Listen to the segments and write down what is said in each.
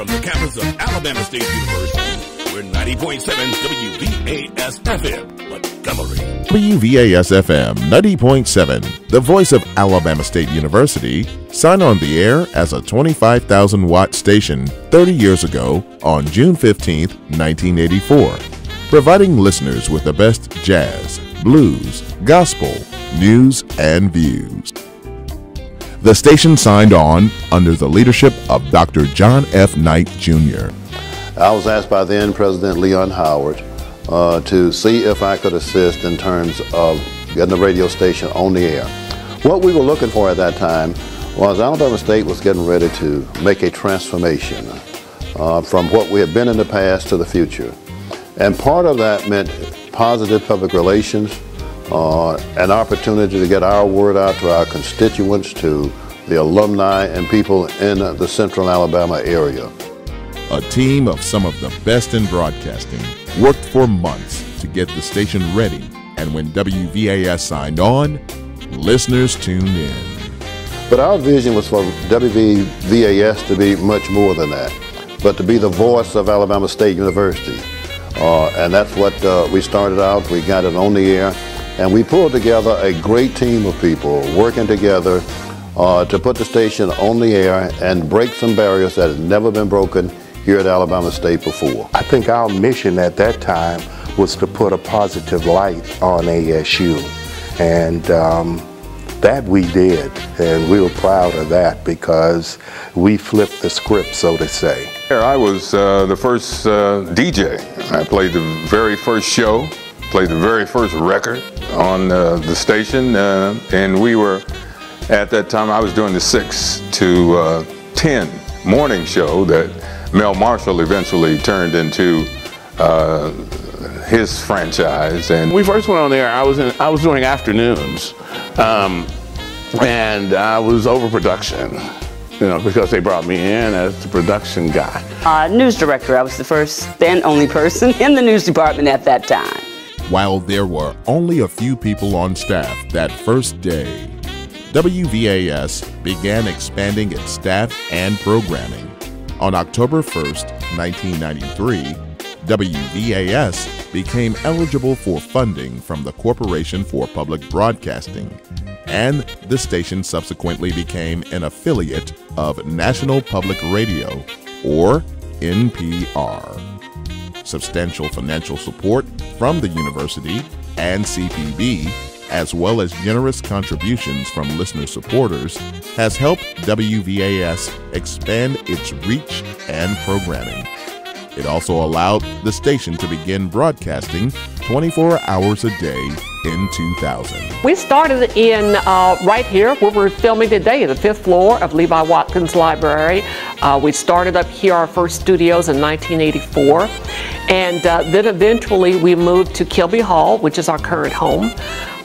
from the campus of Alabama State University. We're 90.7 WVAS FM, Montgomery. WVAS FM 90.7, the voice of Alabama State University, signed on the air as a 25,000 watt station 30 years ago on June 15, 1984, providing listeners with the best jazz, blues, gospel, news, and views. The station signed on under the leadership of Dr. John F. Knight Jr. I was asked by then President Leon Howard uh, to see if I could assist in terms of getting the radio station on the air. What we were looking for at that time was Alabama State was getting ready to make a transformation uh, from what we had been in the past to the future. And part of that meant positive public relations, uh, an opportunity to get our word out to our constituents, to the alumni and people in the central Alabama area. A team of some of the best in broadcasting worked for months to get the station ready, and when WVAS signed on, listeners tuned in. But our vision was for WVAS to be much more than that, but to be the voice of Alabama State University. Uh, and that's what uh, we started out. We got it on the air, and we pulled together a great team of people working together uh, to put the station on the air and break some barriers that had never been broken here at Alabama State before. I think our mission at that time was to put a positive light on ASU. And um, that we did, and we were proud of that because we flipped the script, so to say. I was uh, the first uh, DJ. I played the very first show, played the very first record on uh, the station, uh, and we were, at that time, I was doing the 6 to uh, 10 morning show that Mel Marshall eventually turned into uh, his franchise. And we first went on there. I was in, I was doing afternoons, um, and I was overproduction. You know, because they brought me in as the production guy. Uh, news director. I was the first and only person in the news department at that time. While there were only a few people on staff that first day, WVAS began expanding its staff and programming. On October 1st, 1993, WVAS became eligible for funding from the Corporation for Public Broadcasting, and the station subsequently became an affiliate of National Public Radio, or NPR. Substantial financial support from the university and CPB as well as generous contributions from listener supporters, has helped WVAS expand its reach and programming. It also allowed the station to begin broadcasting 24 hours a day in 2000. We started in uh, right here where we're filming today, the fifth floor of Levi Watkins Library. Uh, we started up here, our first studios in 1984. And uh, then eventually we moved to Kilby Hall, which is our current home.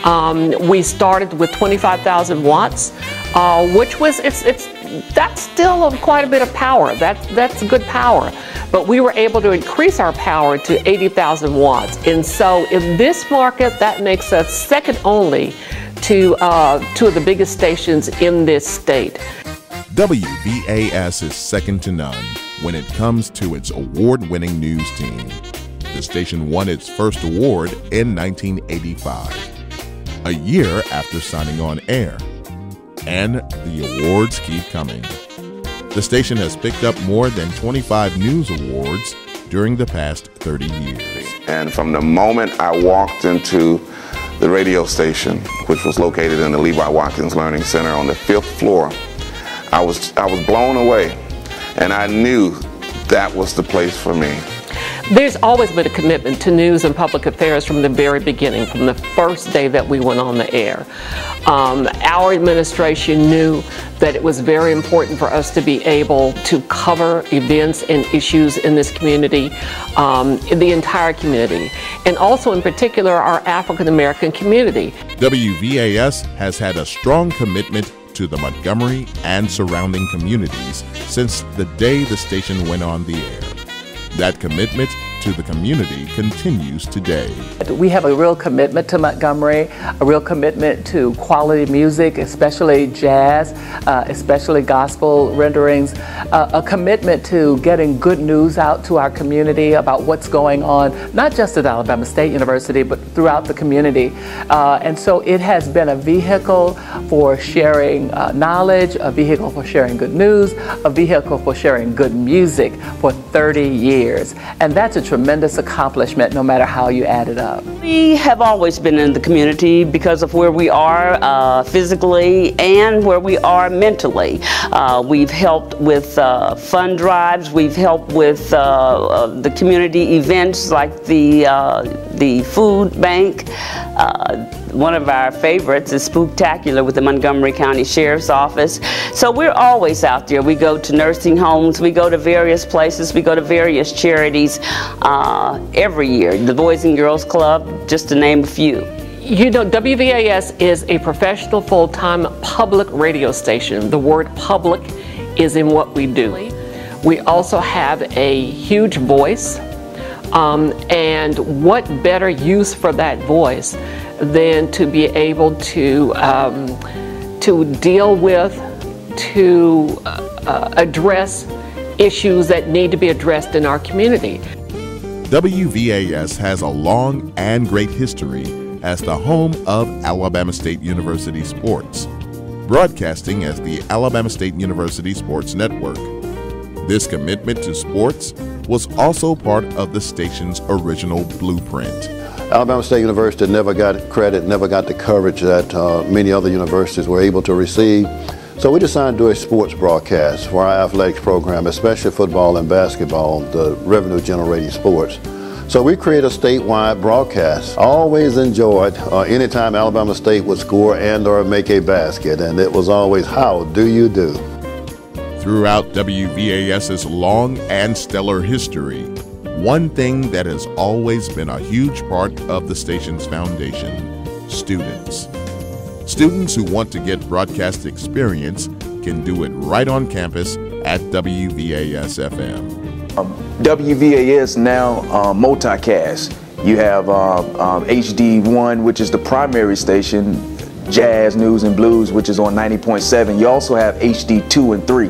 Um, we started with 25,000 watts, uh, which was, it's, it's, that's still quite a bit of power. That, that's good power. But we were able to increase our power to 80,000 watts. And so in this market, that makes us second only to uh, two of the biggest stations in this state. WVAS is second to none when it comes to its award winning news team. The station won its first award in 1985 a year after signing on air. And the awards keep coming. The station has picked up more than 25 news awards during the past 30 years. And from the moment I walked into the radio station, which was located in the Levi Watkins Learning Center on the fifth floor, I was, I was blown away. And I knew that was the place for me. There's always been a commitment to news and public affairs from the very beginning, from the first day that we went on the air. Um, our administration knew that it was very important for us to be able to cover events and issues in this community, um, in the entire community, and also in particular our African American community. WVAS has had a strong commitment to the Montgomery and surrounding communities since the day the station went on the air. That commitment to the community continues today. We have a real commitment to Montgomery, a real commitment to quality music, especially jazz, uh, especially gospel renderings, uh, a commitment to getting good news out to our community about what's going on, not just at Alabama State University, but throughout the community. Uh, and so it has been a vehicle for sharing uh, knowledge, a vehicle for sharing good news, a vehicle for sharing good music for 30 years. And that's a tremendous accomplishment no matter how you add it up. We have always been in the community because of where we are uh, physically and where we are mentally. Uh, we've helped with uh, fund drives, we've helped with uh, uh, the community events like the, uh, the food bank. Uh, one of our favorites is Spooktacular with the Montgomery County Sheriff's Office. So we're always out there. We go to nursing homes, we go to various places, we go to various charities uh, every year. The Boys and Girls Club, just to name a few. You know, WVAS is a professional full-time public radio station. The word public is in what we do. We also have a huge voice. Um, and what better use for that voice than to be able to, um, to deal with, to uh, address issues that need to be addressed in our community. WVAS has a long and great history as the home of Alabama State University sports, broadcasting as the Alabama State University Sports Network. This commitment to sports was also part of the station's original blueprint. Alabama State University never got credit, never got the coverage that uh, many other universities were able to receive. So we decided to do a sports broadcast for our athletics program, especially football and basketball, the revenue generating sports. So we create a statewide broadcast. Always enjoyed uh, anytime Alabama State would score and or make a basket, and it was always, how do you do? Throughout WVAS's long and stellar history, one thing that has always been a huge part of the station's foundation, students. Students who want to get broadcast experience can do it right on campus at WVAS FM. Um, WVAS now uh, multicast. You have uh, um, HD1, which is the primary station, Jazz, News, and Blues, which is on 90.7. You also have HD2 and 3.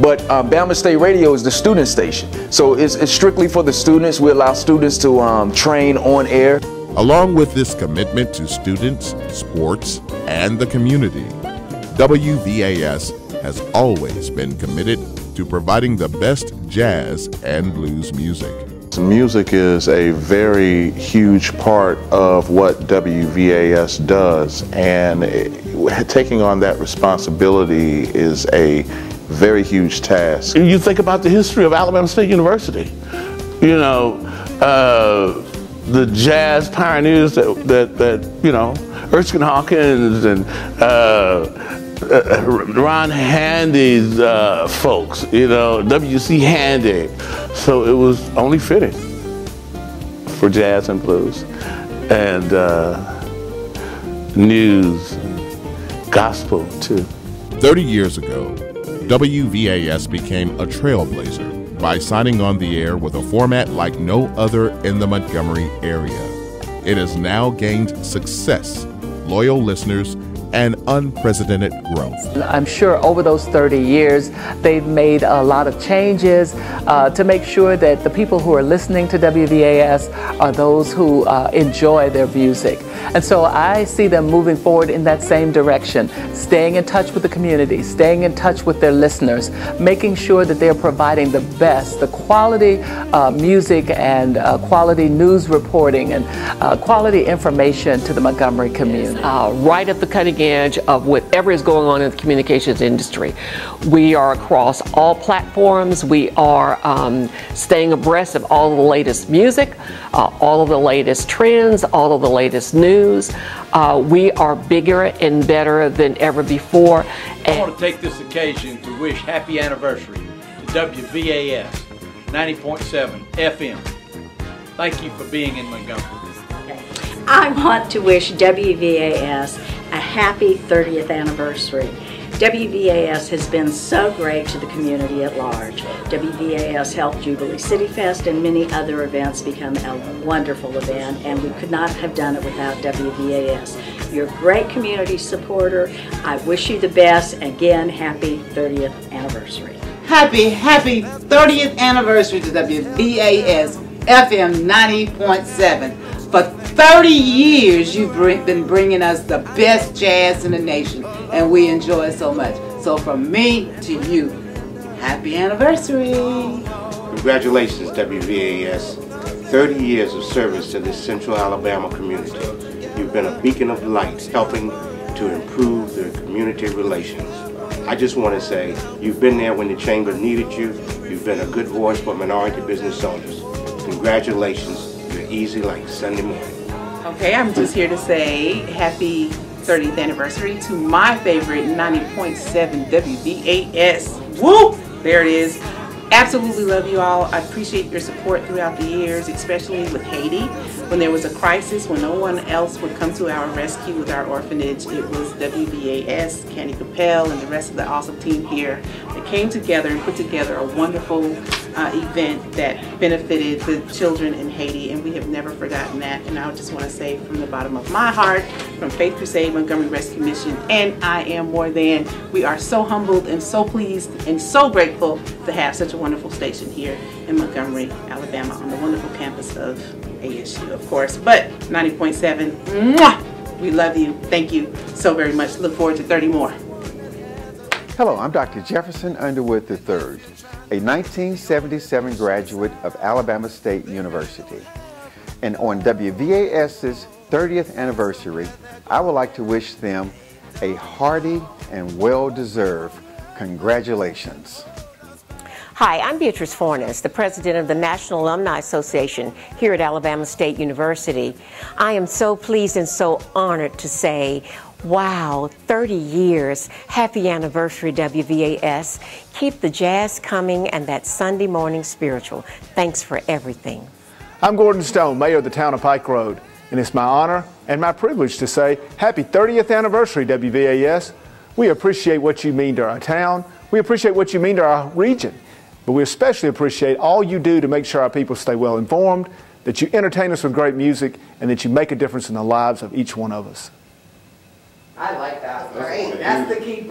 But um, Bama State Radio is the student station. So it's, it's, strictly for the students. We allow students to um, train on air. Along with this commitment to students, sports, and the community, WVAS has always been committed to providing the best jazz and blues music. Music is a very huge part of what WVAS does, and it, taking on that responsibility is a very huge task. You think about the history of Alabama State University. You know, uh, the jazz pioneers that, that, that you know, Erskine Hawkins and uh, uh, Ron Handy's uh, folks, you know, W.C. Handy. So it was only fitting for jazz and blues and uh, news, gospel too. 30 years ago, WVAS became a trailblazer by signing on the air with a format like no other in the Montgomery area. It has now gained success, loyal listeners, and unprecedented growth. I'm sure over those 30 years, they've made a lot of changes uh, to make sure that the people who are listening to WVAS are those who uh, enjoy their music. And so I see them moving forward in that same direction, staying in touch with the community, staying in touch with their listeners, making sure that they're providing the best, the quality uh, music and uh, quality news reporting and uh, quality information to the Montgomery community. Uh, right at the cutting edge of whatever is going on in the communications industry. We are across all platforms. We are um, staying abreast of all of the latest music, uh, all of the latest trends, all of the latest news news. Uh, we are bigger and better than ever before. And I want to take this occasion to wish happy anniversary to WVAS 90.7 FM. Thank you for being in Montgomery. I want to wish WVAS a happy 30th anniversary. WVAS has been so great to the community at large. WVAS helped Jubilee City Fest and many other events become a wonderful event, and we could not have done it without WVAS. You're a great community supporter. I wish you the best. Again, happy 30th anniversary. Happy, happy 30th anniversary to WVAS FM 90.7. For 30 years, you've been bringing us the best jazz in the nation, and we enjoy it so much. So from me to you, happy anniversary. Congratulations, WVAS. 30 years of service to this central Alabama community. You've been a beacon of light, helping to improve the community relations. I just want to say, you've been there when the chamber needed you. You've been a good voice for minority business owners. Congratulations You're easy like Sunday morning. Okay, I'm just here to say happy 30th anniversary to my favorite 90.7 WVAS. Whoop! There it is. Absolutely love you all. I appreciate your support throughout the years, especially with Haiti. When there was a crisis, when no one else would come to our rescue with our orphanage, it was WVAS, Candy Capel, and the rest of the awesome team here that came together and put together a wonderful uh, event that benefited the children in Haiti, and we have never forgotten that. And I just want to say from the bottom of my heart, from Faith Crusade, Montgomery Rescue Mission, and I Am More Than, we are so humbled and so pleased and so grateful to have such a wonderful station here in Montgomery, Alabama, on the wonderful campus of ASU, of course. But 90.7, we love you. Thank you so very much. Look forward to 30 more. Hello, I'm Dr. Jefferson Underwood III, a 1977 graduate of Alabama State University. And on WVAS's 30th anniversary, I would like to wish them a hearty and well-deserved congratulations. Hi, I'm Beatrice Fornes, the president of the National Alumni Association here at Alabama State University. I am so pleased and so honored to say, wow, 30 years. Happy anniversary, WVAS. Keep the jazz coming and that Sunday morning spiritual. Thanks for everything. I'm Gordon Stone, mayor of the town of Pike Road, and it's my honor and my privilege to say happy 30th anniversary, WVAS. We appreciate what you mean to our town. We appreciate what you mean to our region. But we especially appreciate all you do to make sure our people stay well informed, that you entertain us with great music, and that you make a difference in the lives of each one of us. I like that. Great. That's the key.